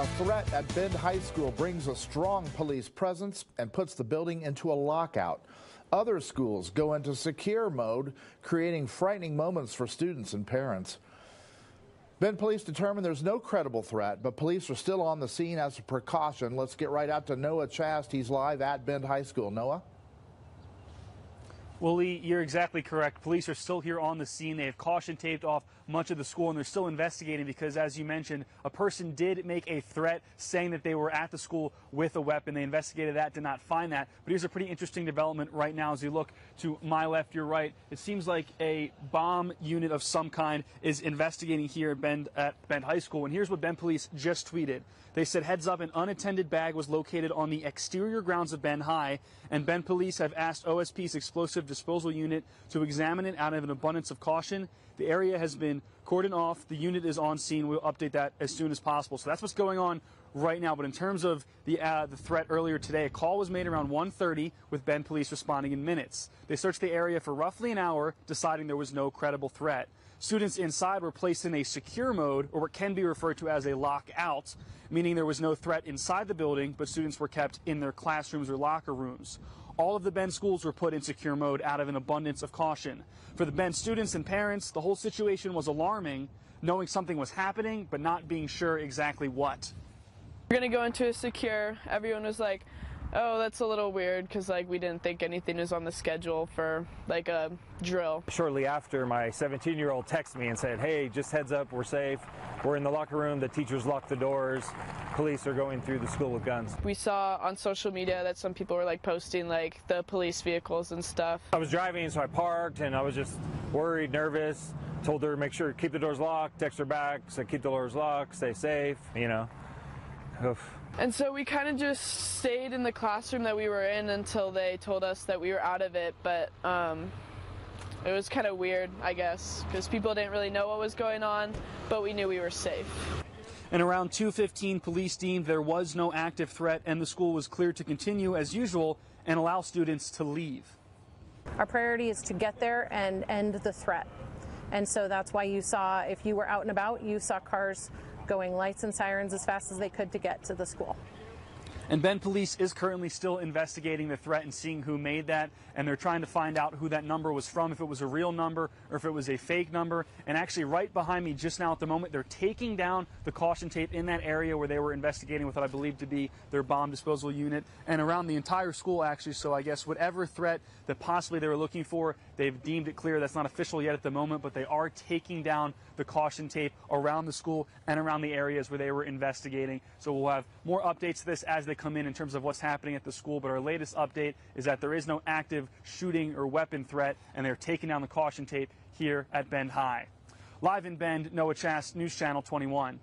A threat at Bend High School brings a strong police presence and puts the building into a lockout. Other schools go into secure mode, creating frightening moments for students and parents. Bend police determined there's no credible threat, but police are still on the scene as a precaution. Let's get right out to Noah Chast. He's live at Bend High School. Noah? Well, Lee, you're exactly correct. Police are still here on the scene. They have caution taped off much of the school, and they're still investigating because, as you mentioned, a person did make a threat saying that they were at the school with a weapon. They investigated that, did not find that. But here's a pretty interesting development right now as you look to my left, your right. It seems like a bomb unit of some kind is investigating here at Bend, at Bend High School. And here's what Bend Police just tweeted. They said, heads up, an unattended bag was located on the exterior grounds of Bend High, and Bend Police have asked OSP's explosive disposal unit to examine it out of an abundance of caution. The area has been cordoned off. The unit is on scene. We'll update that as soon as possible. So that's what's going on right now. But in terms of the uh, the threat earlier today, a call was made around 1:30 with Bend Police responding in minutes. They searched the area for roughly an hour, deciding there was no credible threat. Students inside were placed in a secure mode, or what can be referred to as a lockout, meaning there was no threat inside the building, but students were kept in their classrooms or locker rooms. All of the Bend schools were put in secure mode out of an abundance of caution. For the Bend students and parents, the whole situation was alarming, knowing something was happening, but not being sure exactly what. We're gonna go into a secure. Everyone was like, oh, that's a little weird because like we didn't think anything was on the schedule for like a drill. Shortly after, my 17 year old texted me and said, hey, just heads up, we're safe. We're in the locker room, the teachers locked the doors, police are going through the school with guns. We saw on social media that some people were like posting like the police vehicles and stuff. I was driving, so I parked and I was just worried, nervous. Told her, make sure, keep the doors locked, text her back, said, keep the doors locked, stay safe, you know. Oof. And so we kind of just stayed in the classroom that we were in until they told us that we were out of it. But um, it was kind of weird, I guess, because people didn't really know what was going on, but we knew we were safe. And around 2:15, police deemed there was no active threat, and the school was cleared to continue as usual and allow students to leave. Our priority is to get there and end the threat. And so that's why you saw, if you were out and about, you saw cars going lights and sirens as fast as they could to get to the school. And Bend Police is currently still investigating the threat and seeing who made that. And they're trying to find out who that number was from, if it was a real number or if it was a fake number. And actually, right behind me just now at the moment, they're taking down the caution tape in that area where they were investigating with what I believe to be their bomb disposal unit and around the entire school, actually. So I guess whatever threat that possibly they were looking for, they've deemed it clear. That's not official yet at the moment, but they are taking down the caution tape around the school and around the areas where they were investigating. So we'll have more updates to this as they come in in terms of what's happening at the school. But our latest update is that there is no active shooting or weapon threat, and they're taking down the caution tape here at Bend High. Live in Bend, Noah Chast, News Channel 21.